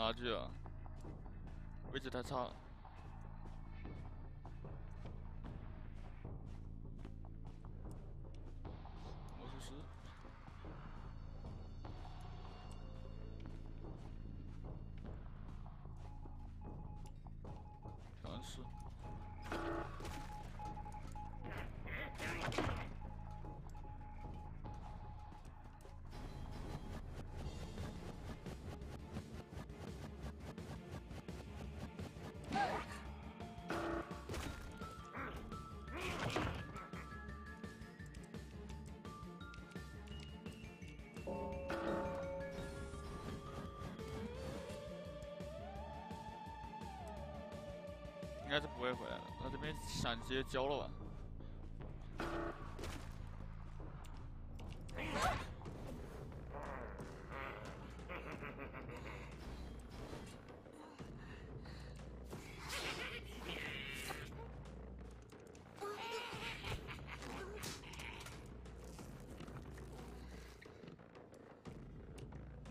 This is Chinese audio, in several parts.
垃圾啊，位置太差。了应该是不会回来了，那这边闪直接交了吧。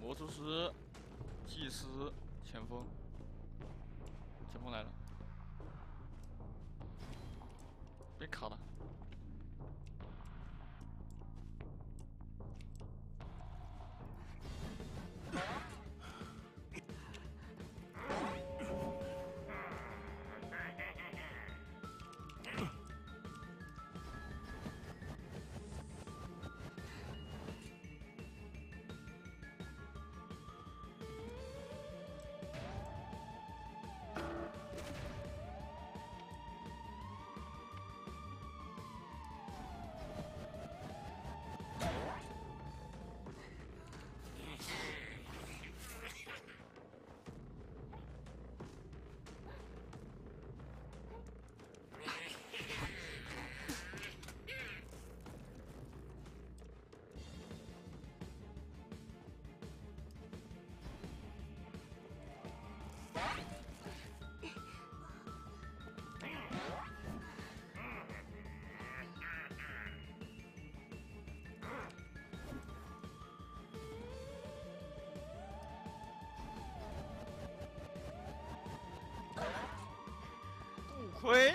魔术师、祭司、前锋，喂。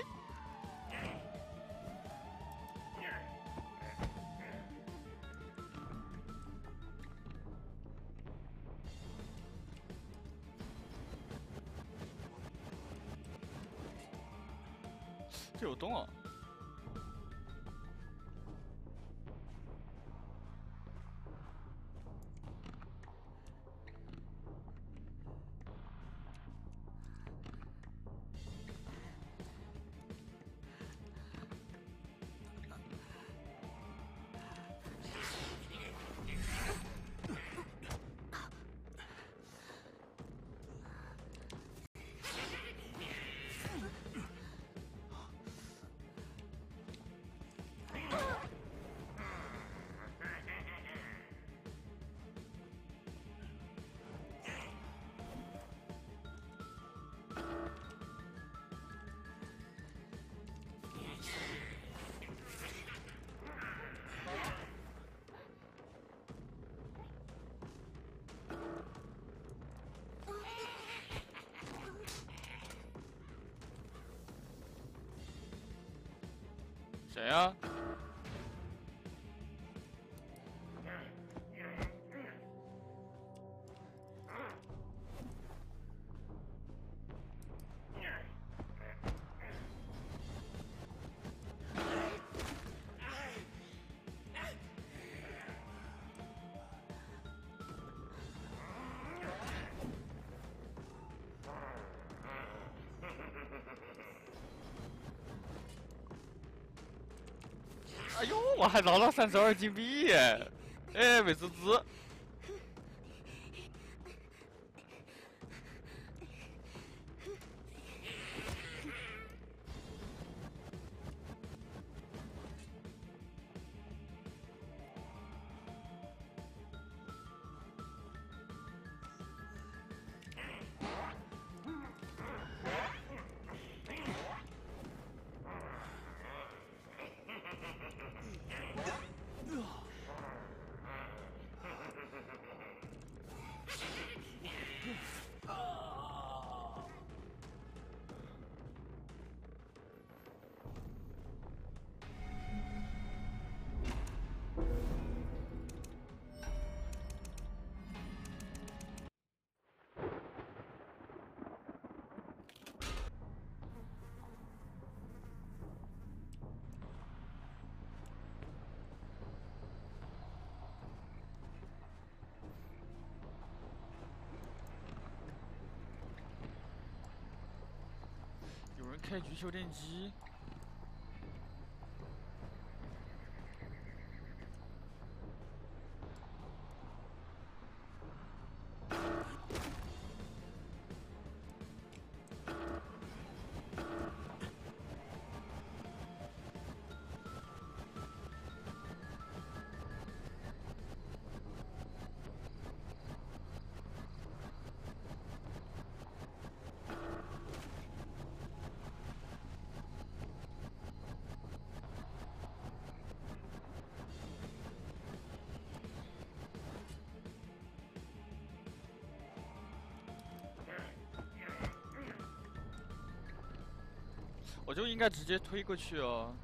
这有洞啊！谁呀？哎呦，我还捞了三十二金币！哎，美滋滋。修电机。我就应该直接推过去哦。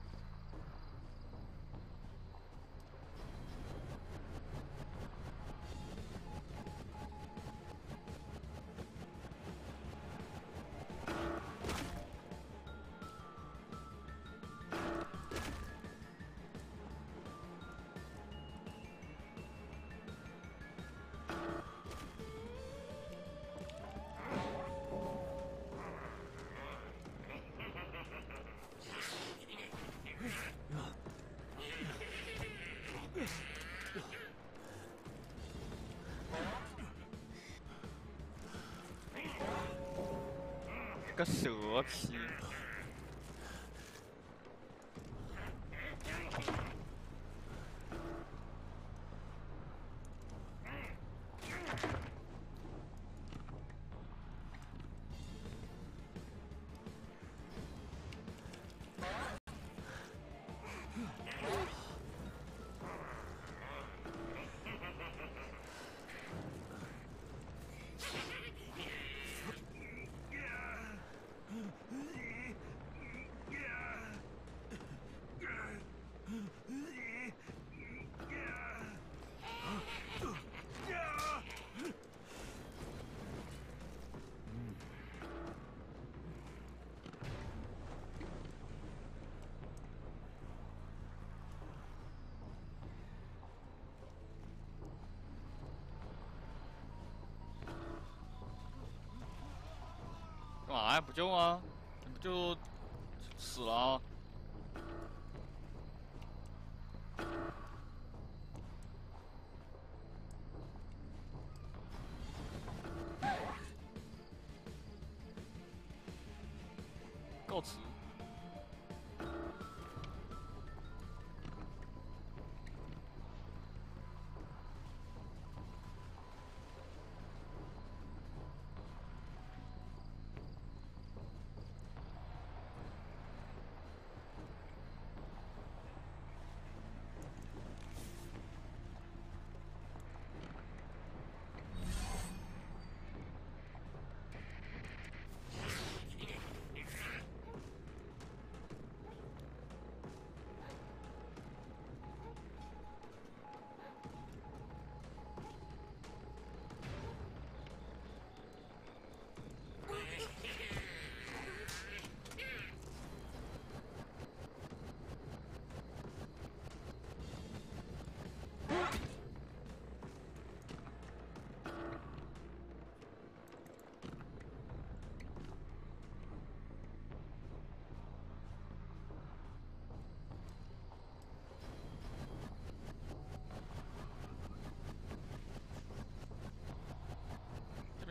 嘛呀？不救啊？不就死了？啊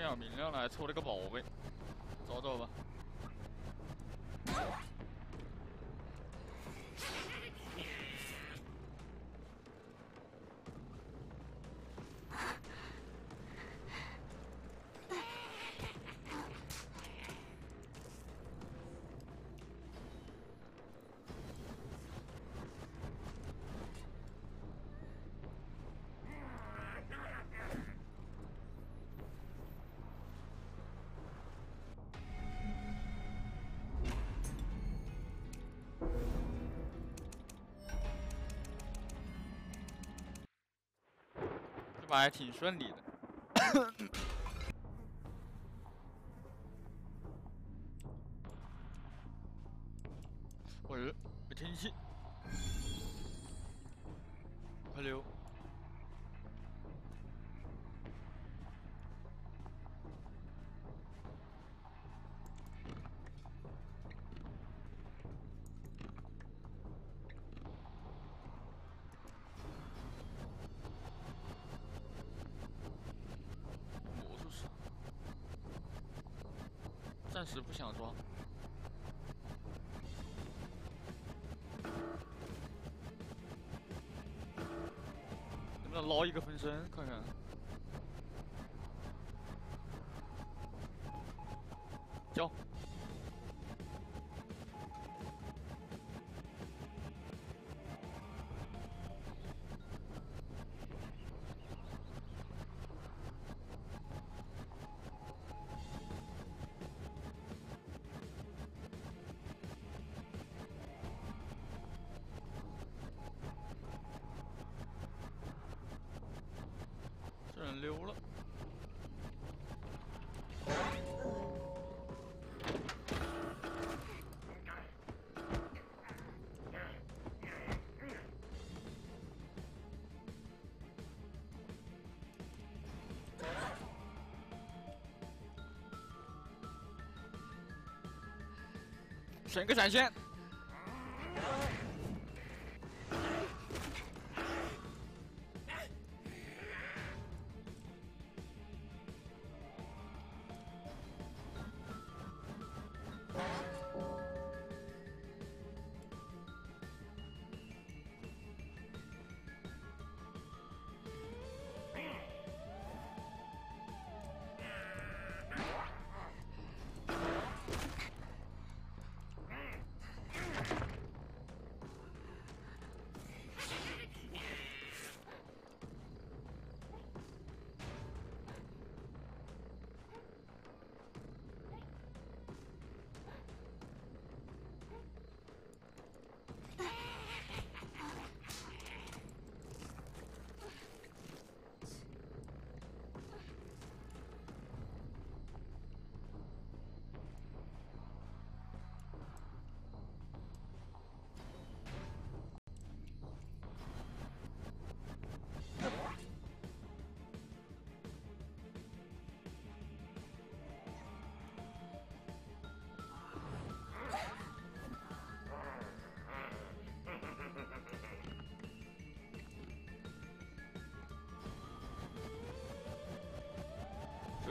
有明亮来抽了个宝贝，走走吧。还挺顺利的。是不想装。能不能捞一个分身？看看。选个闪现。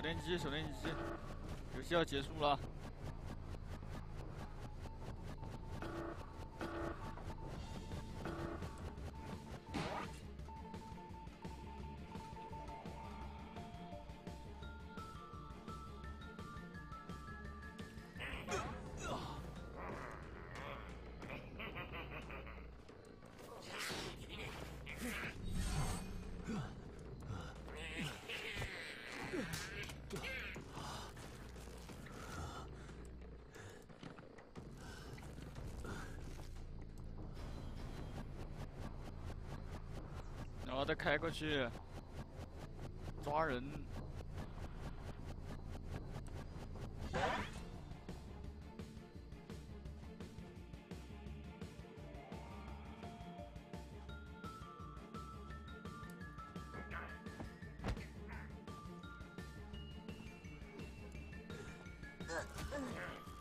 电机，手电机，游戏要结束了。开过去抓人。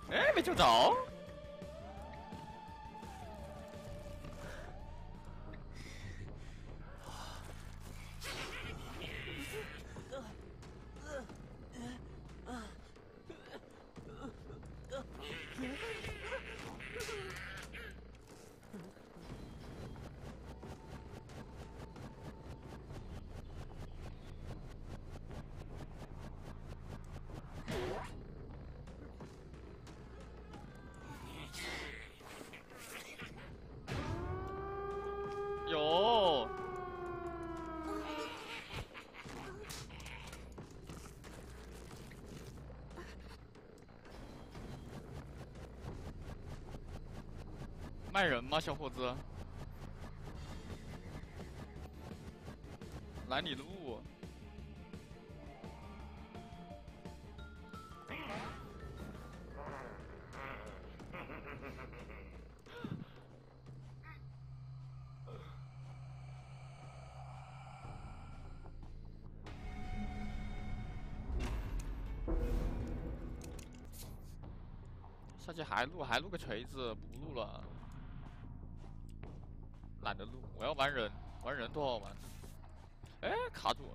哎，没救着。卖人吗，小伙子？拦你路。下去还录还录个锤子，不录了，我要玩人，玩人多好玩。哎，卡住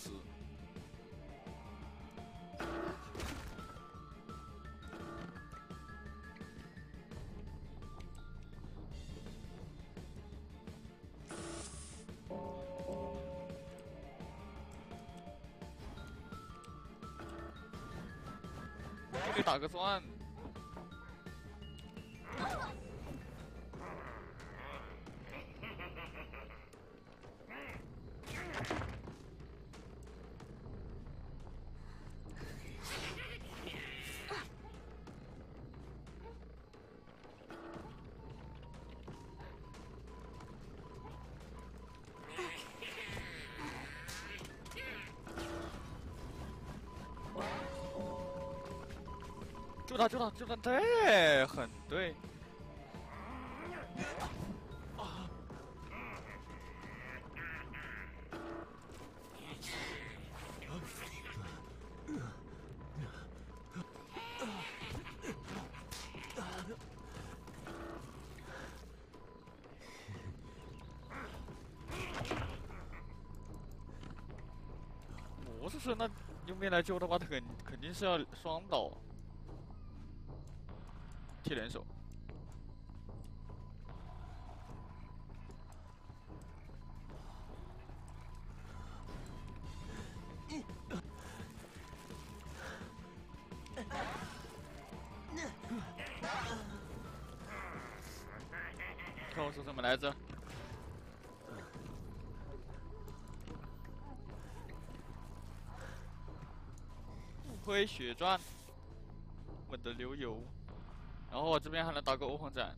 怪不得。打个钻。救他！救他！救他！对，很对。啊魔术师那又没来救的话，他肯肯定是要双倒。去联手，看我说什么来着？不会血钻，稳得流油。然后我这边还能打个欧皇战，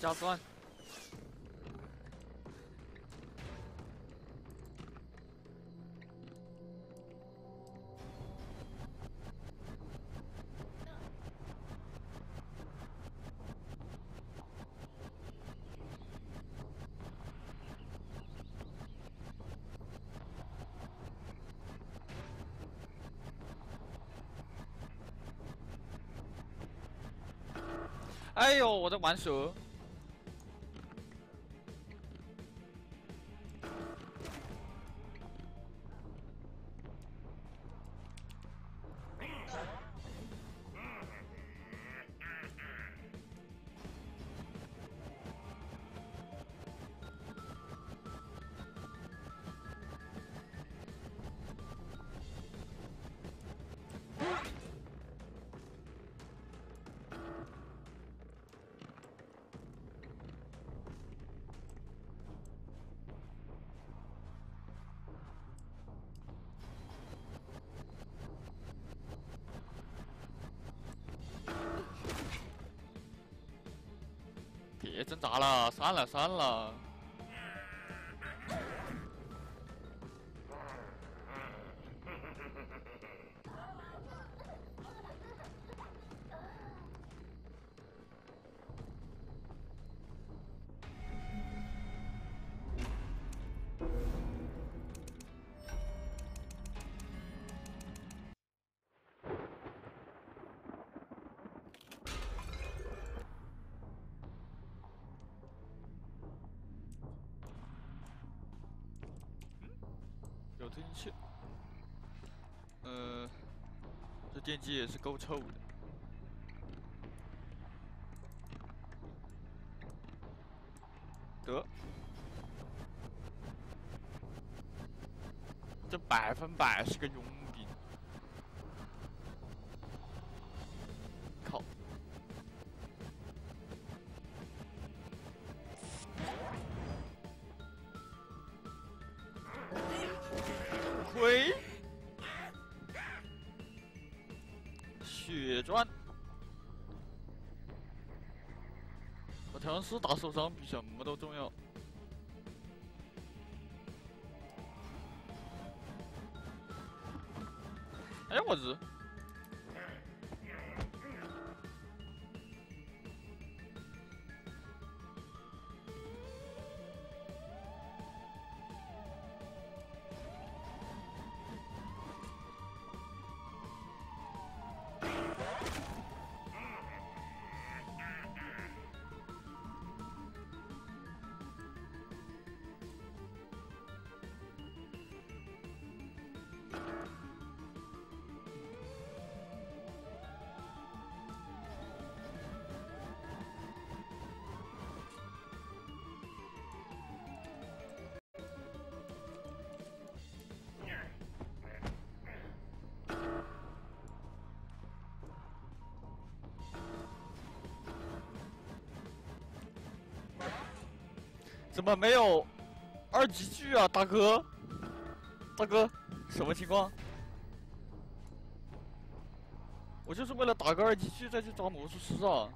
加酸。哎呦，我在玩蛇。算了，删了。机也是够臭的。得，这百分百是个佣强势打受伤比什么都重要。没有二级剧啊，大哥？大哥，什么情况？我就是为了打个二级剧再去抓魔术师啊！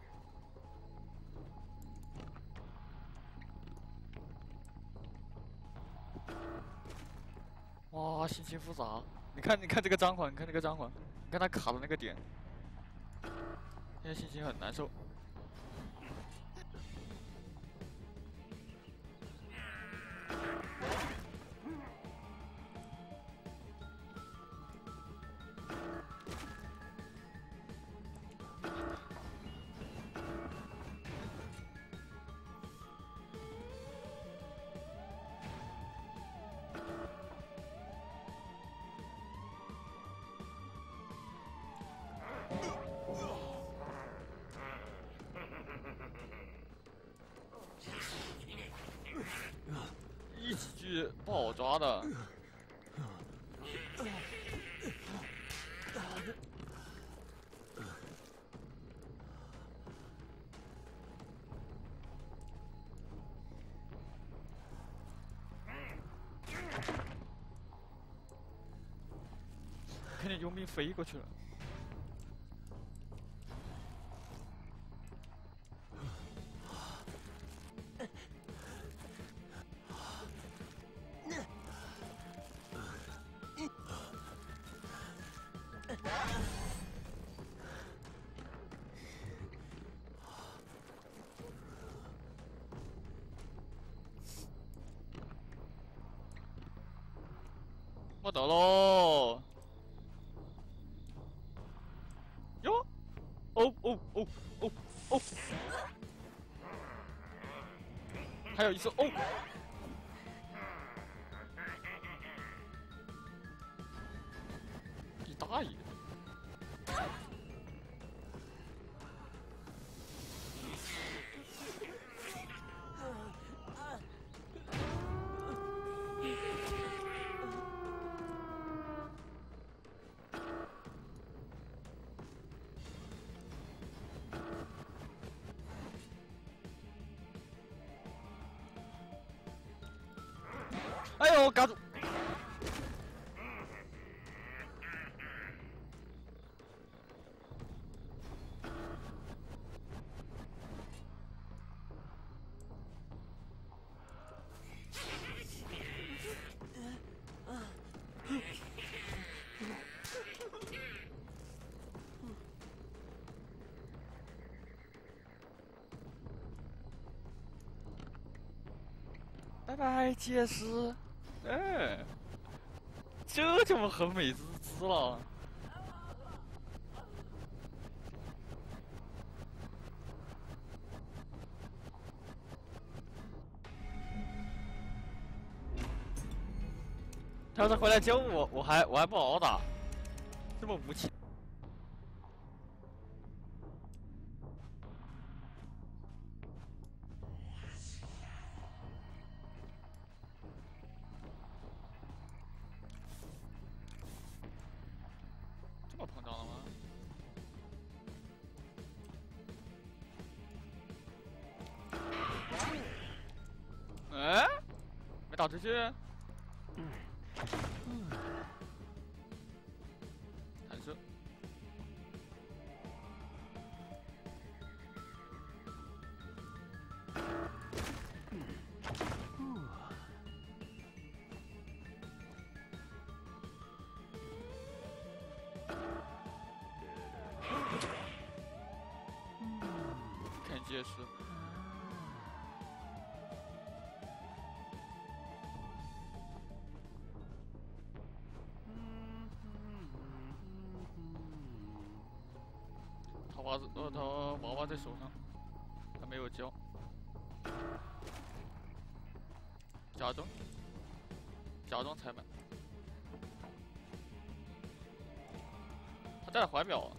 哇，心情复杂。你看，你看这个张环，你看这个张环，你看他卡的那个点，现在心情很难受。不好抓的。看见佣兵飞过去了。到喽！哟！哦哦哦哦哦！还有一次哦！拜拜，杰斯。哎，这就很美滋滋了。他要是回来救我，我还我还不好好打，这么无情。没他在手上，他没有交。假装，假装踩满。他带了怀表。啊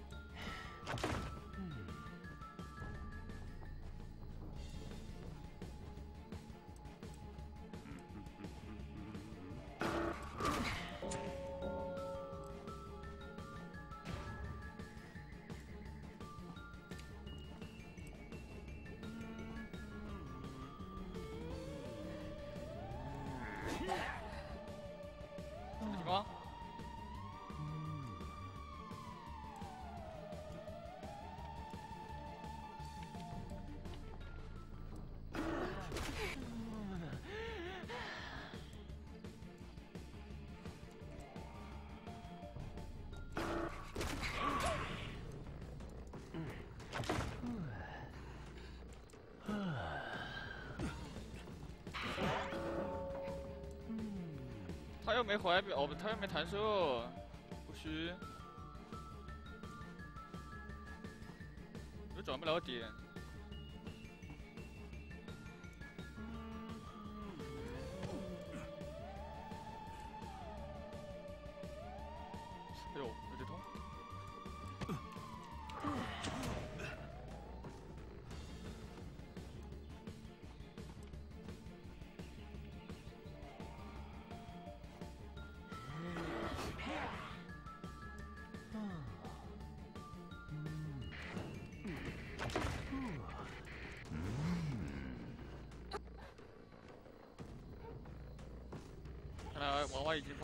他又没怀表，哦，他又没弹射，不虚，又转不了点。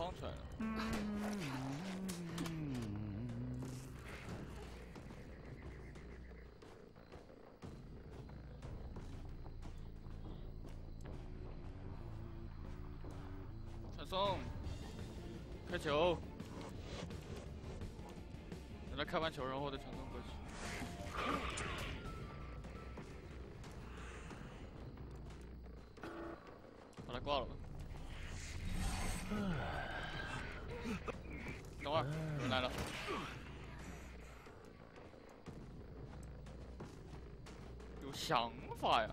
娃娃已经放出来了。传送，开球，等他开完球，然后再传想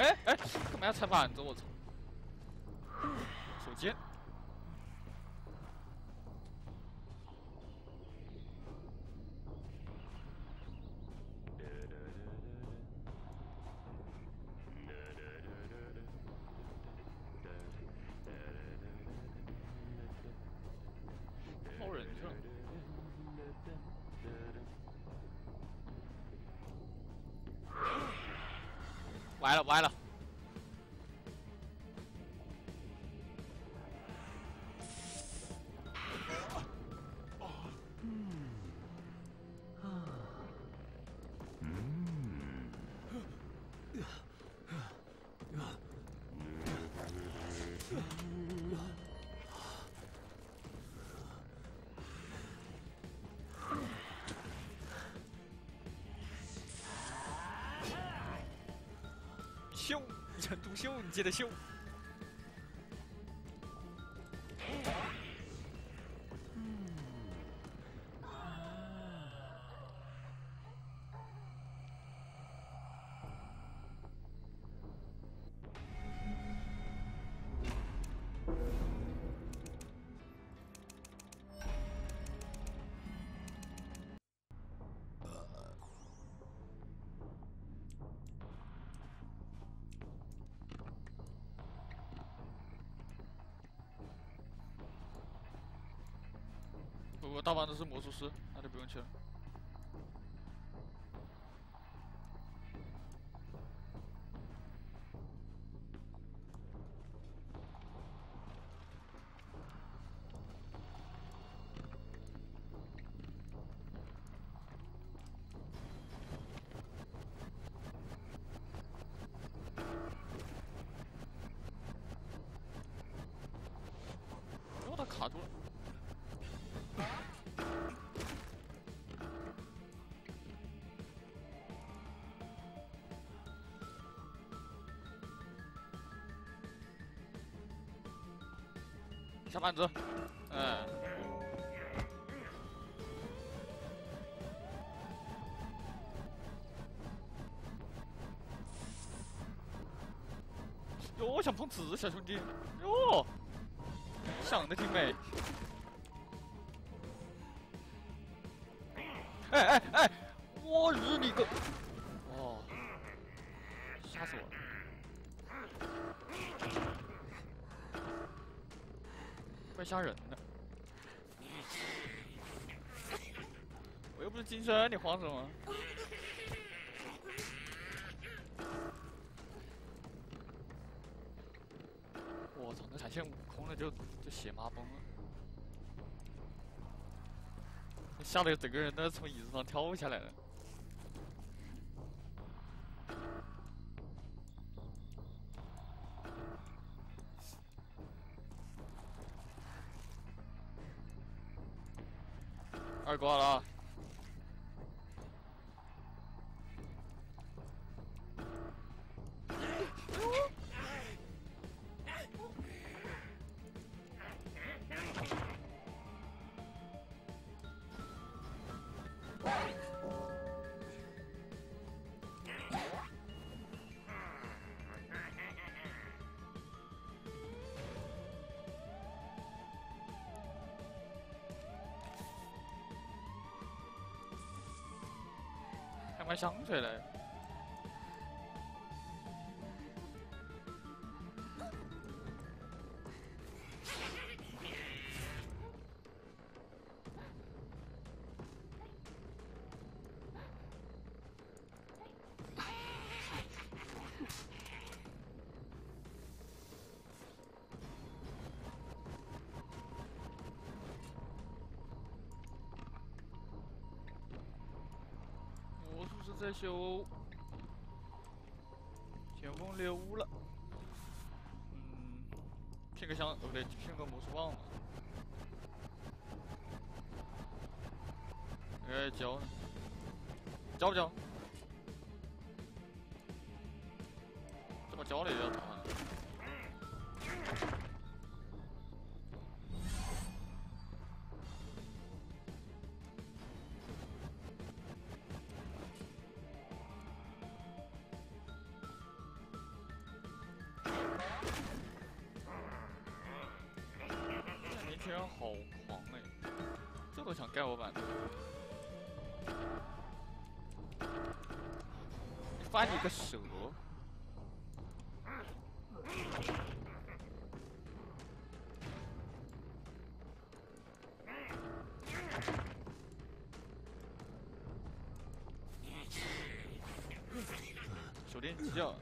哎哎，干嘛要踩板子？我操！修你记得修不，大房子是魔术师，那就不用去了。哦，他卡住了。下半子，嗯。哟，想碰瓷，小兄弟，哟，想的挺美。慌什么？我操，那闪现空了就就血麻崩了，吓得整个人都从椅子上跳下来了。香水嘞？在修，前锋猎物了，嗯，骗个香，不对，骗个魔术棒嘛。哎，交，交不交？你翻你个蛇！手电机啊！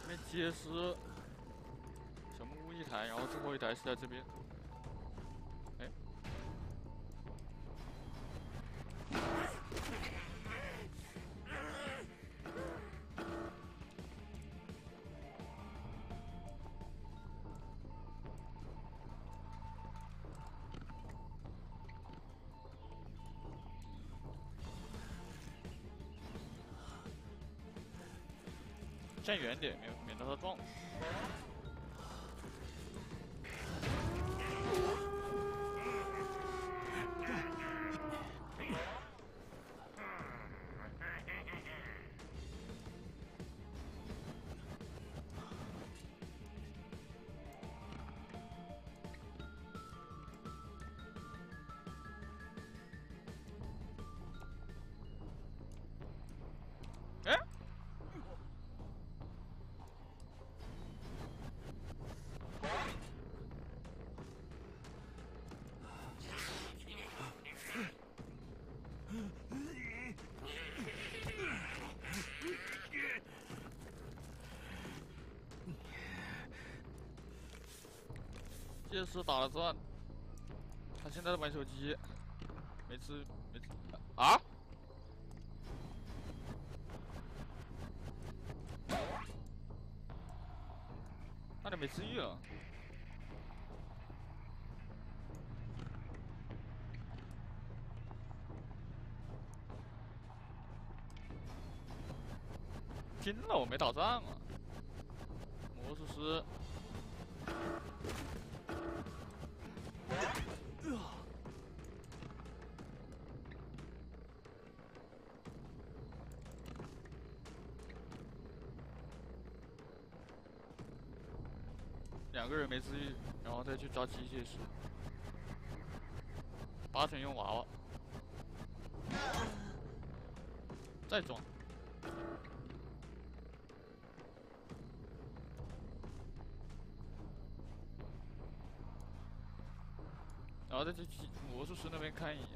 这边街师，小木屋一台，然后最后一台是在这边。站远点，免免得他撞死。这是打了钻，他现在在玩手机，没吃没吃啊？那里没吃鱼了。惊了，我没打仗啊！没治愈，然后再去抓机械师，八成用娃娃，再装，然后再去魔术师那边看一眼，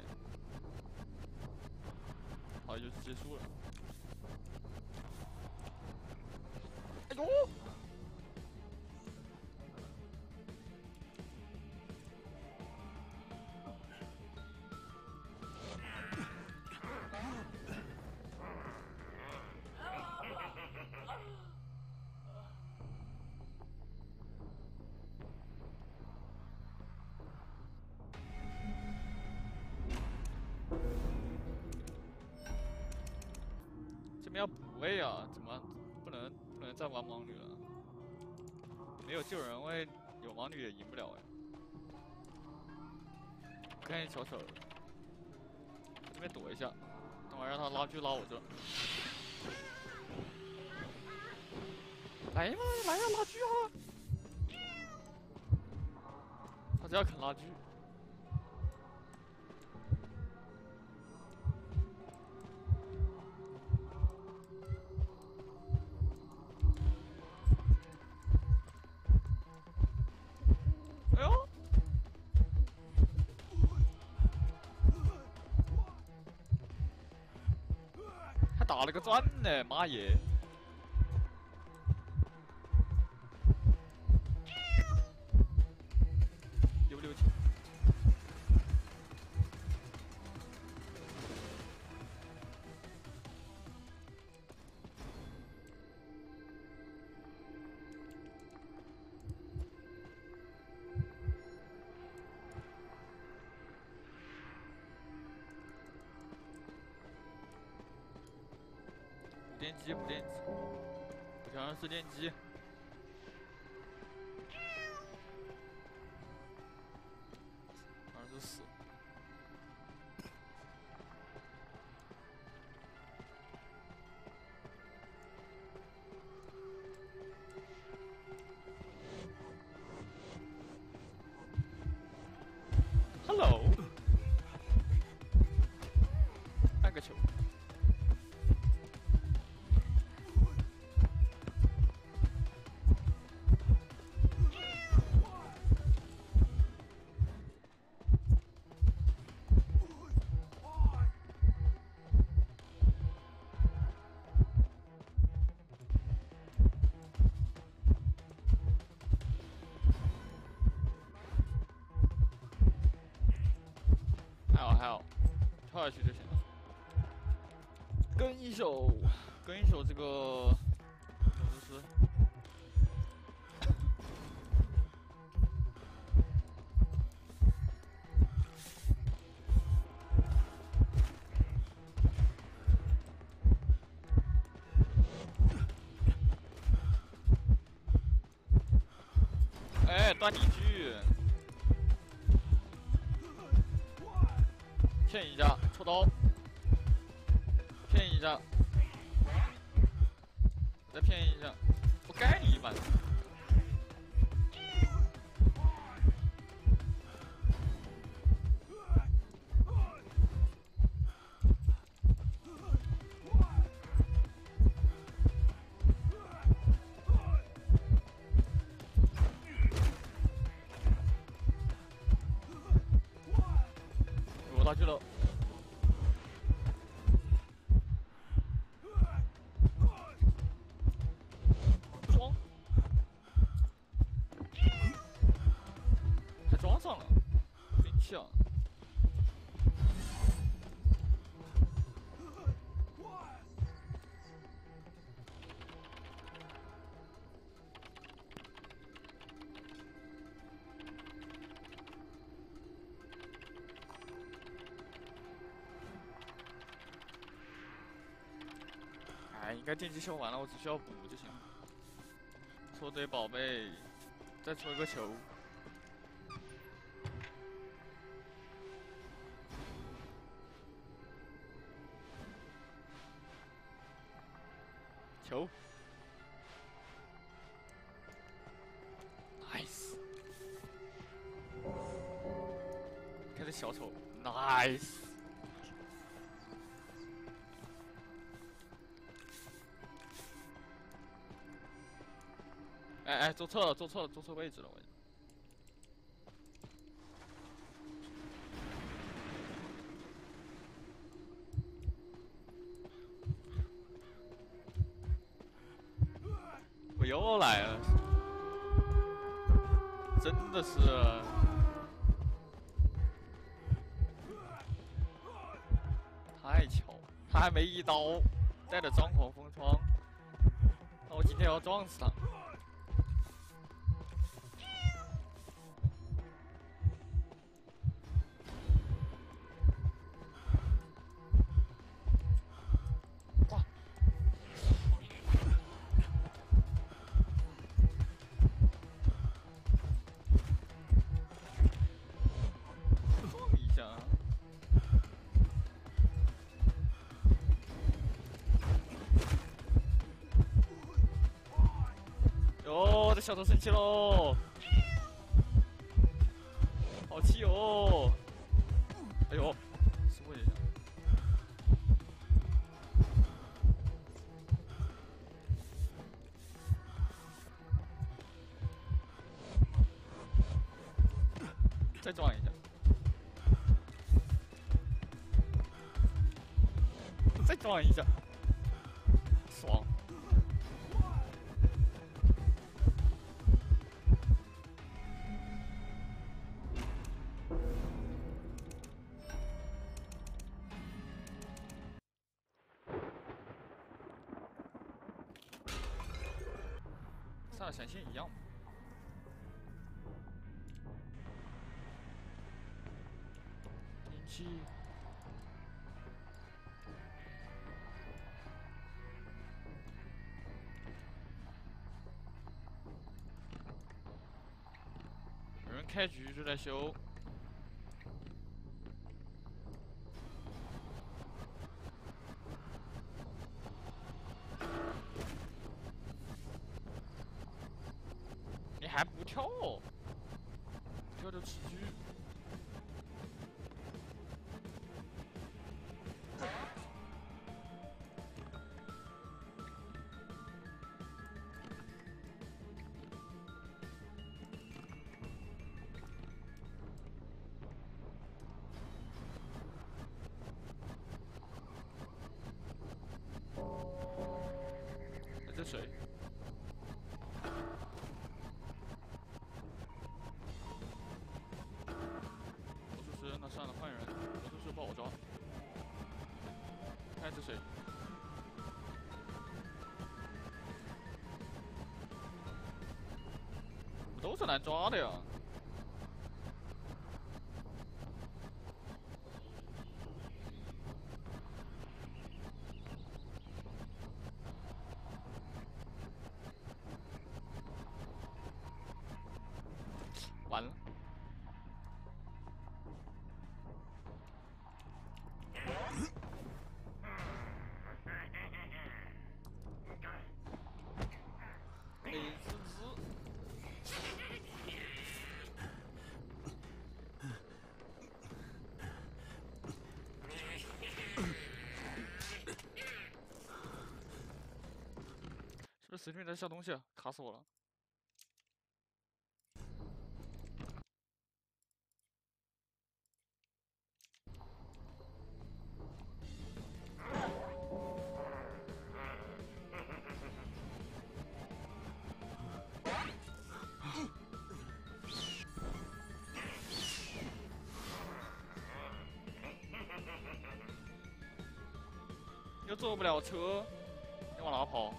位啊！怎么不能不能再玩盲女了？没有救人位，有盲女也赢不了哎。看见小丑，这边躲一下，等会让他拉锯拉我这。来嘛，来呀，拉锯啊！他只要肯拉锯。钻呢，妈耶。跳下去就行了。跟一手，跟一手这个应该电击修完了，我只需要补就行。抽堆宝贝，再抽一个球。球。Nice。开始小丑，Nice。哎，走错了，走错了，走错位置了，我。我又来了，真的是，太巧了，他还没一刀，带着张狂风窗，那我今天要撞死他。小头生气喽！好气哦！闪现一样吗？电器。有人开局就在修。跳跳，跳吃狙。这谁？是谁？都是难抓的呀。面的小东西，卡死我了。又坐不了车，你往哪跑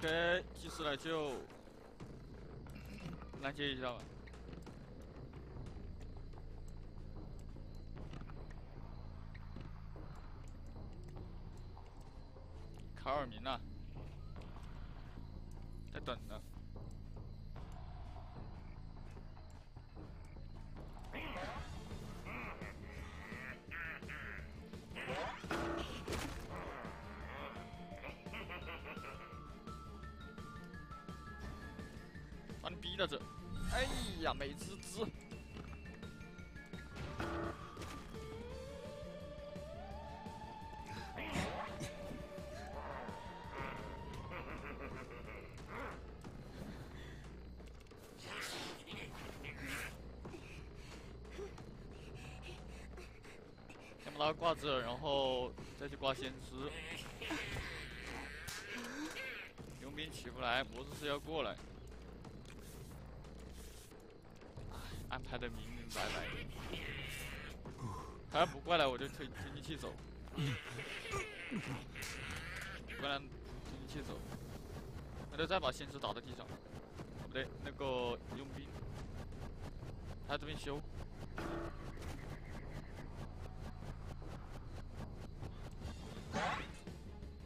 ？OK，及时来救，拦截一下吧。美滋滋！先把他挂着，然后再去挂先知。佣兵起不来，魔术师要过来。安排的明明白白。他要不过来，我就推推进器走。不然推进器走，那就再把先知打到地上。不对，那个佣兵，他这边修。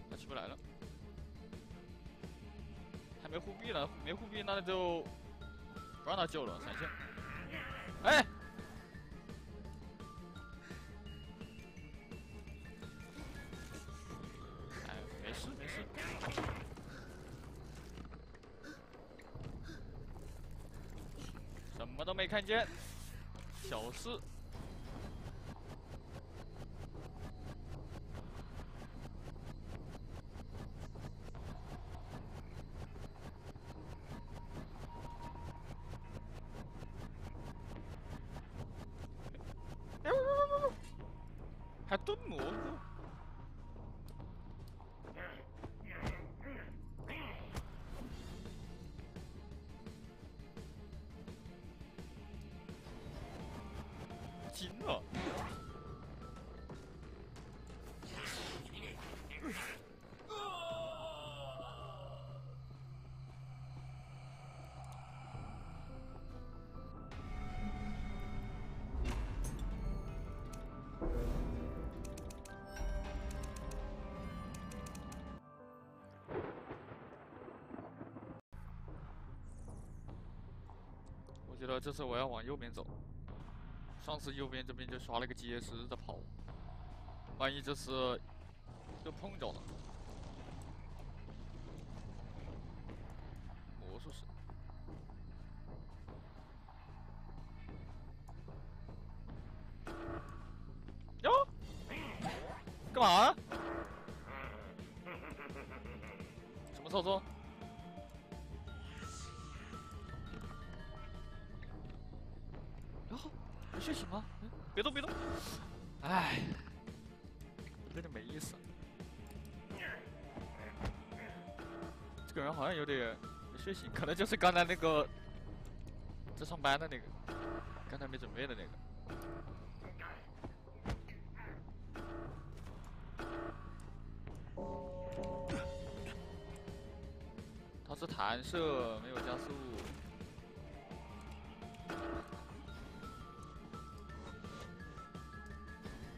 他起不来了，还没护臂呢，没护臂那就不让他救了，闪现。什么都没看见，小事。觉得这次我要往右边走。上次右边这边就刷了个结石在跑，万一这次就碰着了，好像有点没睡醒，可能就是刚才那个在上班的那个，刚才没准备的那个。他是弹射，没有加速。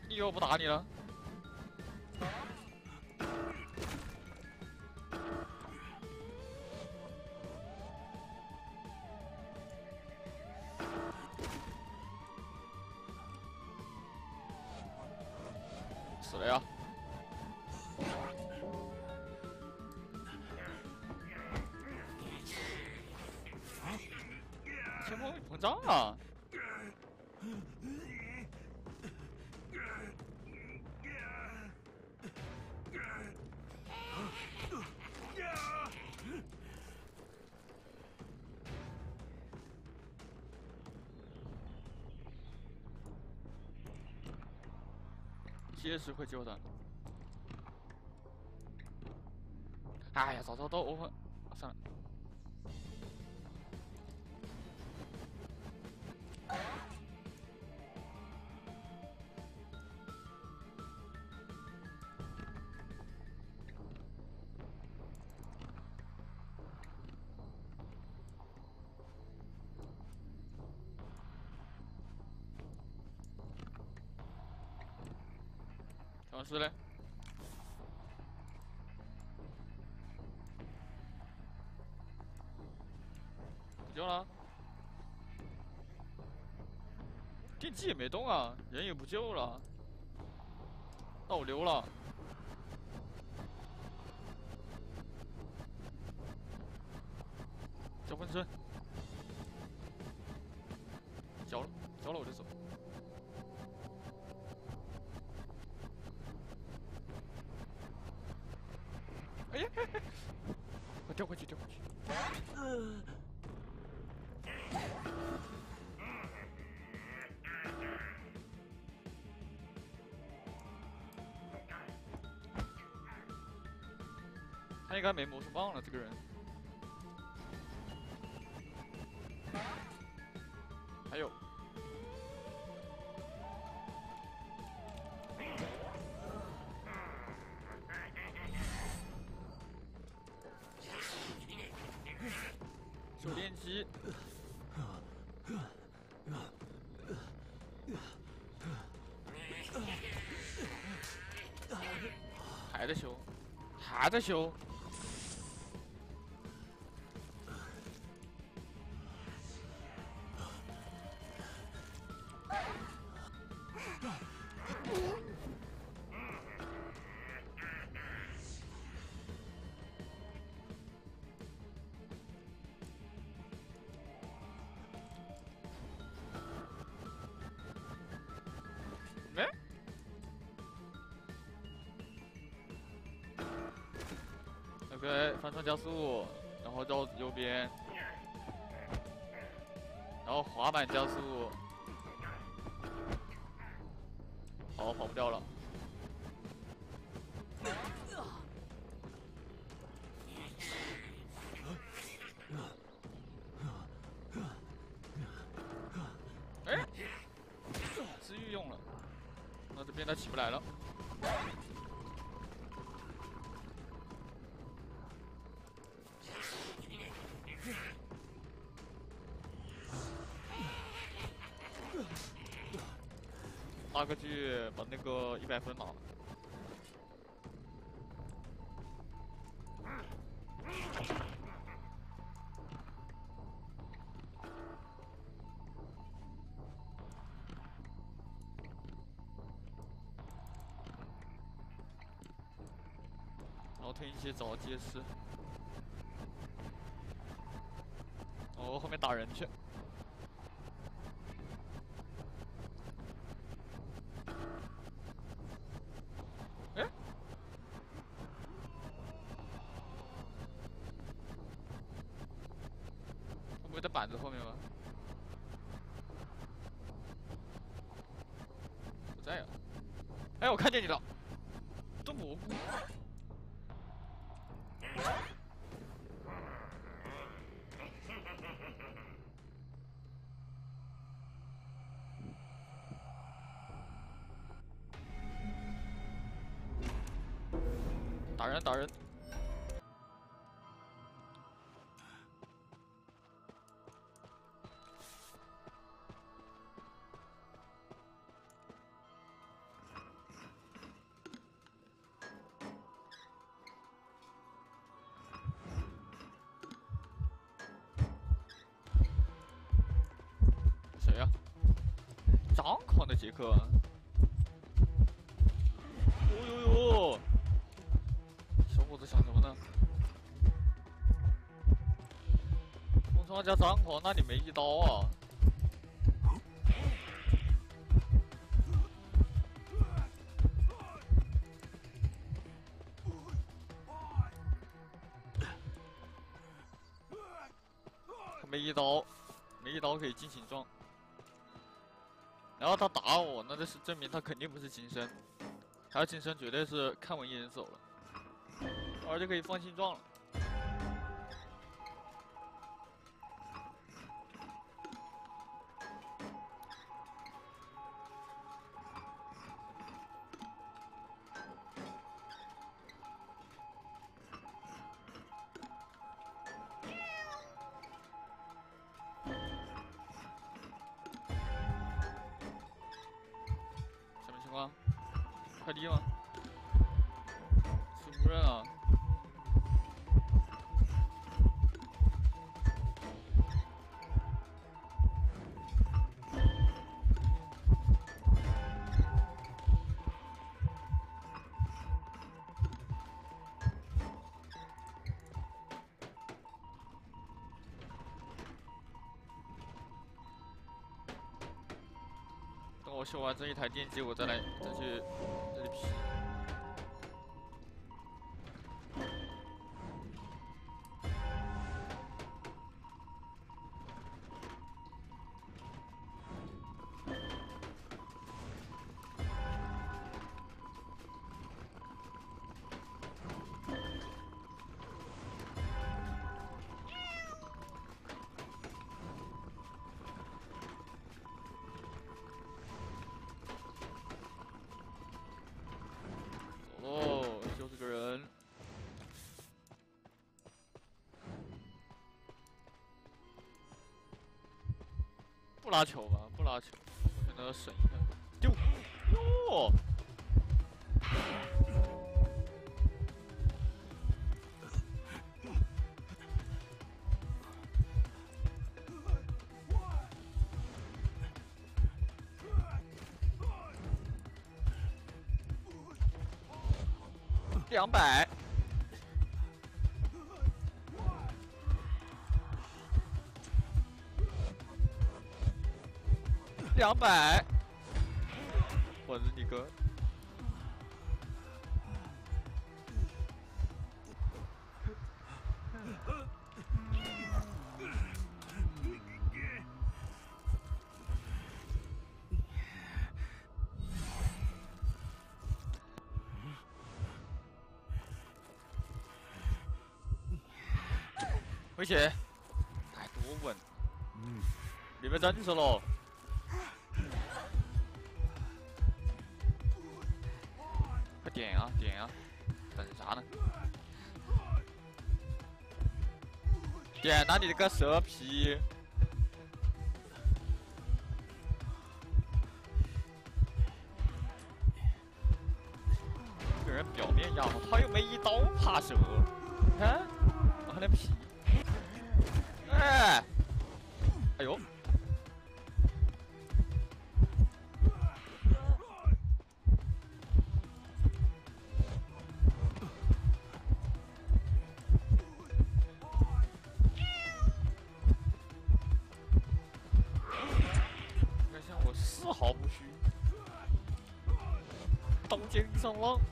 你以为我不打你了？是的呀。前锋膨胀啊！结实会救的。哎呀，早知道我僵尸嘞？不救了？电机也没动啊，人也不救了，那我溜了。应该没魔术棒了，这个人。还有。手电机，还在修，还在修。加速，然后到右边，然后滑板加速，好，跑不掉了。个一百分嘛。然后推一些找结石。哦，后面打人去。哎，会不会在板子后面吗？不在呀。哎，我看见你了，这蘑菇。打人打人！可。呦呦！小伙子想什么呢？风窗加张狂，那你没一刀啊？没一刀，没一刀可以尽情撞。然后他打我，那就是证明他肯定不是金身，他要金身绝对是看我一人走了，我就可以放心撞了。修完这一台电机，我再来再去。拉球吧，不拉球，我选择省一下。丢，哟，两百。两百，我日你哥。回血，太多稳，嗯，你们真实了。点哪里的个蛇皮？这个人表面样，他又没一刀怕蛇，看，我的皮，精神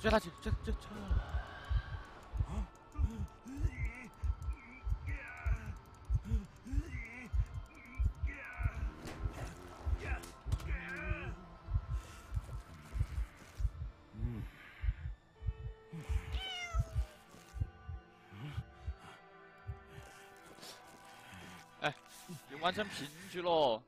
追他去，追追追！哎，你完成平局了。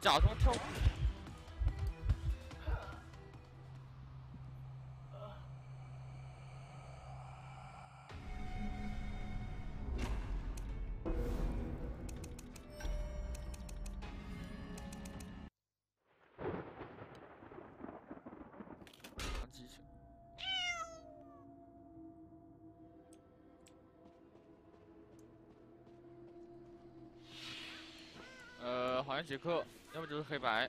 假装跳。当机器。呃，好像杰克，就是黑白。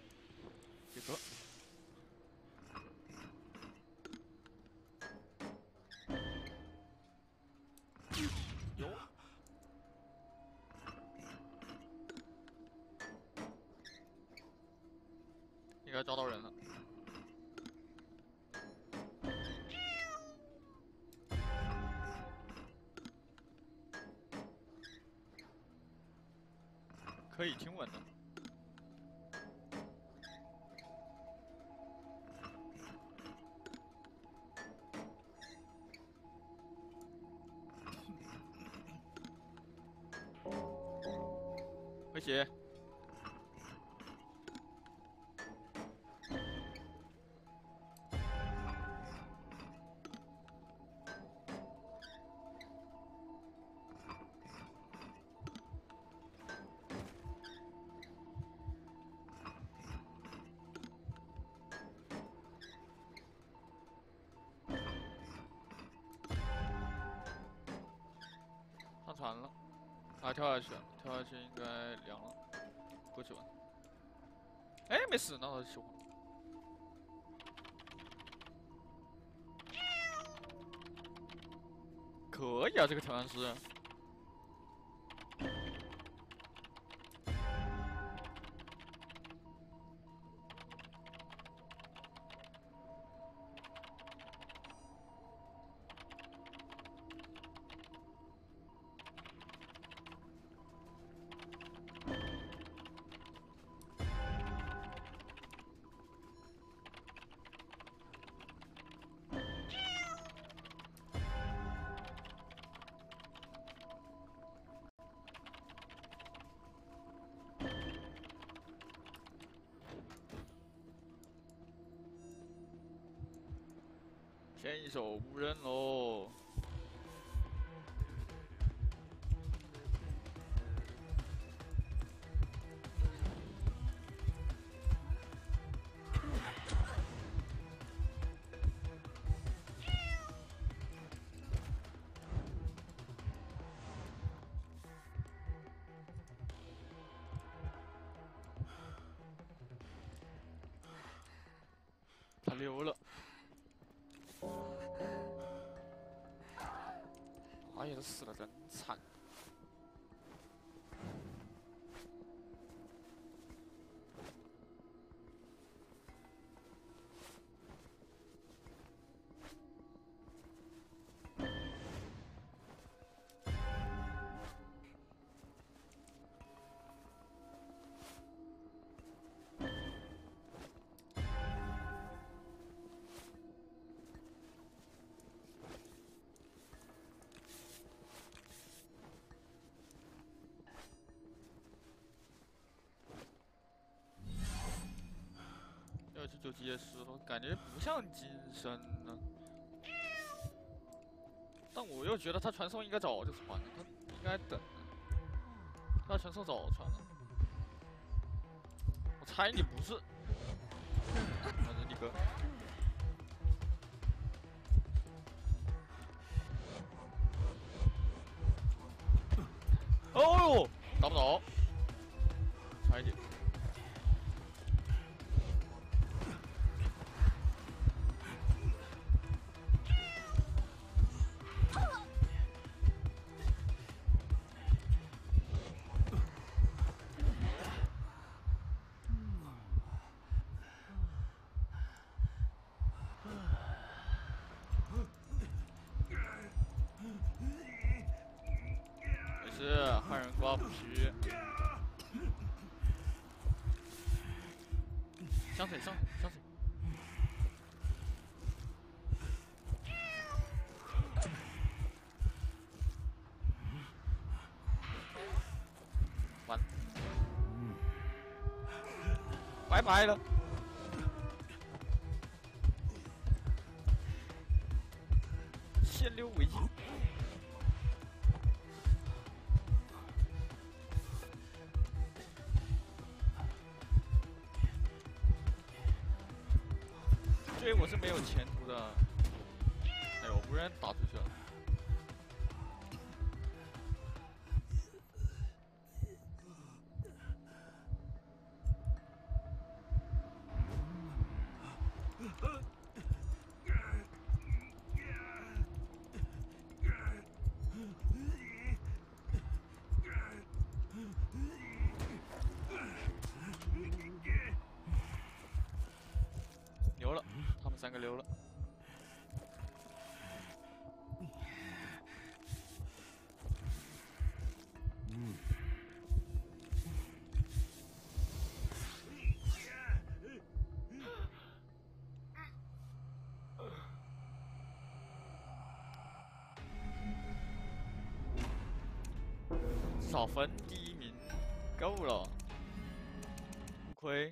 跳下去，跳下去应该凉了，过去吧。哎，没死，那我喜欢。可以啊，这个挑战师。先一手无人喽。他溜了。哎呀，都死了真惨。就结实了，感觉不像金身呢。但我又觉得他传送应该早就传了，他应该等。他传送早传了，我猜你不是，反正你哥。哦呦，打不着，香水上香水。完。拜拜了。没有前途的。哎呦，无人打出去了。少分第一名够了，不亏。